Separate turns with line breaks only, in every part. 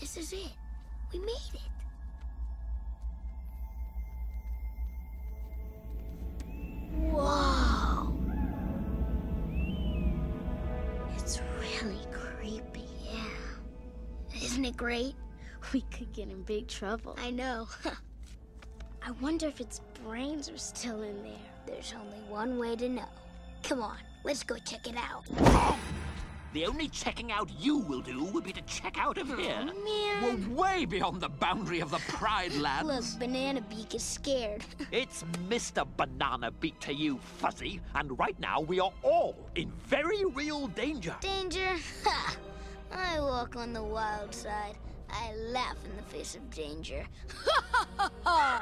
This is it. We made it. Whoa. It's really creepy. Yeah. Isn't it great?
We could get in big trouble.
I know.
I wonder if its brains are still in there.
There's only one way to know. Come on, let's go check it out.
The only checking out you will do will be to check out of hmm. here.
Man.
We're way beyond the boundary of the Pride Lands.
Look, Banana Beak is scared.
It's Mr. Banana Beak to you, Fuzzy. And right now, we are all in very real danger.
Danger? Ha! I walk on the wild side. I laugh in the face of danger.
Well,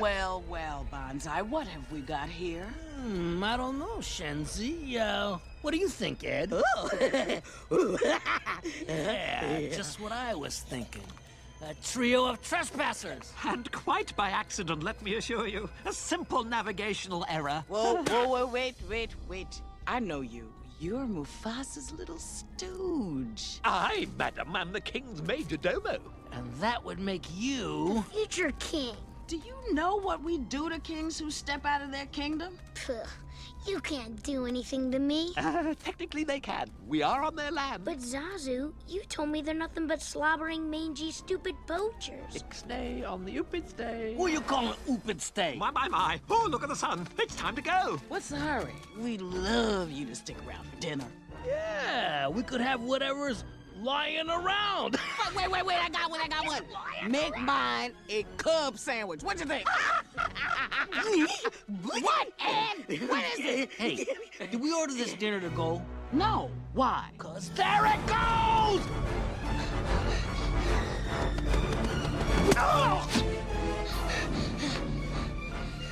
well, well, Banzai, what have we got here?
Hmm, I don't know, Shenzi. Uh, what do you think, Ed? yeah, just what I was thinking. A trio of trespassers.
And quite by accident, let me assure you. A simple navigational error.
Whoa, whoa, whoa, wait, wait, wait. I know you. You're Mufasa's little stooge.
I, madam, am the king's major domo.
And that would make you...
Future king.
Do you know what we do to kings who step out of their kingdom?
Puh, you can't do anything to me.
Uh, technically, they can. We are on their land.
But Zazu, you told me they're nothing but slobbering, mangy, stupid poachers.
Ixnay on the Upid Day.
Who you calling Oopid Stay?
My, my, my. Oh, look at the sun. It's time to go.
What's the hurry? We'd love you to stick around for dinner.
Yeah, we could have whatever's lying around.
Wait, oh, wait, wait, wait, I got one, I got one. Make mine a cub sandwich. What you think? what, Ed? What is it?
hey, did we order this dinner to go?
No. Why?
Cause there it goes!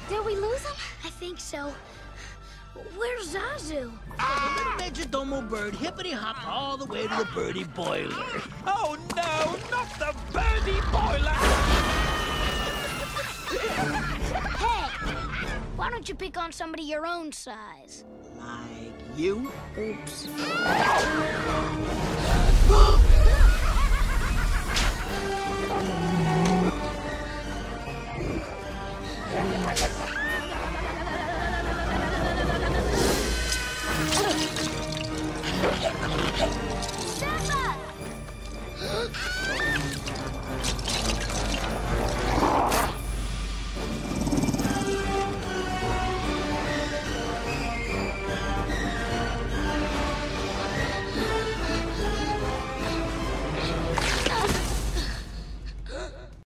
Did we lose him? I think so. Where's Zazu? Ah!
The little Major Domo bird hippity hopped all the way to the birdie boiler.
Oh, no, not the birdie boiler.
Hey! Why don't you pick on somebody your own size?
Like you?
Oops.